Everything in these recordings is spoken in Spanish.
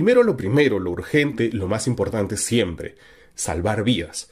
Primero lo primero, lo urgente, lo más importante siempre, salvar vidas.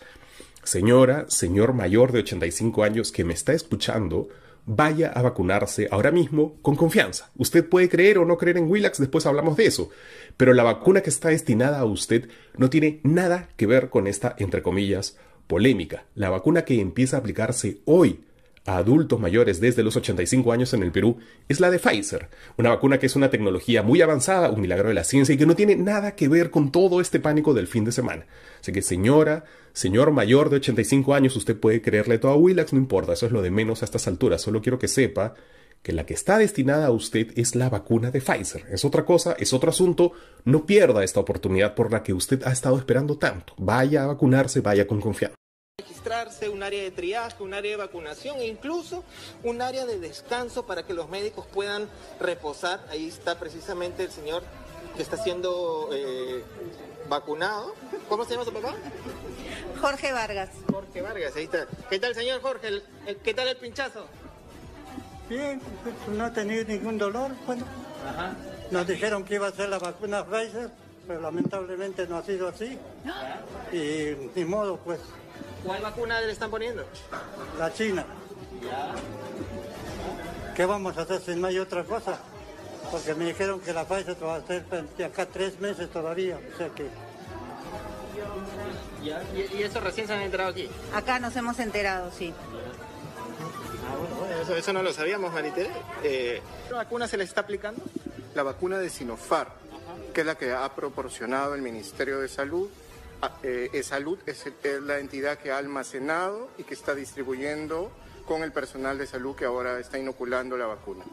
Señora, señor mayor de 85 años que me está escuchando, vaya a vacunarse ahora mismo con confianza. Usted puede creer o no creer en Willax, después hablamos de eso, pero la vacuna que está destinada a usted no tiene nada que ver con esta, entre comillas, polémica. La vacuna que empieza a aplicarse hoy a adultos mayores desde los 85 años en el Perú es la de Pfizer, una vacuna que es una tecnología muy avanzada, un milagro de la ciencia y que no tiene nada que ver con todo este pánico del fin de semana. Así que señora, señor mayor de 85 años, usted puede creerle todo a Willax, no importa, eso es lo de menos a estas alturas, solo quiero que sepa que la que está destinada a usted es la vacuna de Pfizer. Es otra cosa, es otro asunto. No pierda esta oportunidad por la que usted ha estado esperando tanto. Vaya a vacunarse, vaya con confianza registrarse, un área de triaje, un área de vacunación e incluso un área de descanso para que los médicos puedan reposar. Ahí está precisamente el señor que está siendo eh, vacunado. ¿Cómo se llama su papá? Jorge Vargas. Jorge Vargas, ahí está. ¿Qué tal, señor Jorge? ¿Qué tal el pinchazo? Bien, no ha tenido ningún dolor. Bueno, nos dijeron que iba a ser la vacuna Pfizer, pero lamentablemente no ha sido así. Y ni modo, pues. ¿Cuál vacuna le están poniendo? La China. ¿Qué vamos a hacer si no hay otra cosa? Porque me dijeron que la Pfizer va a ser de acá tres meses todavía, o sea que... ¿Y, eso recién se han enterado aquí? Acá nos hemos enterado, sí. Ah, eso, no lo sabíamos, Maritere. Eh, ¿Qué vacuna se les está aplicando? La vacuna de Sinopharm, que es la que ha proporcionado el Ministerio de Salud eh, Salud es, la entidad que ha almacenado y que está distribuyendo con el personal de salud que ahora está inoculando la vacuna.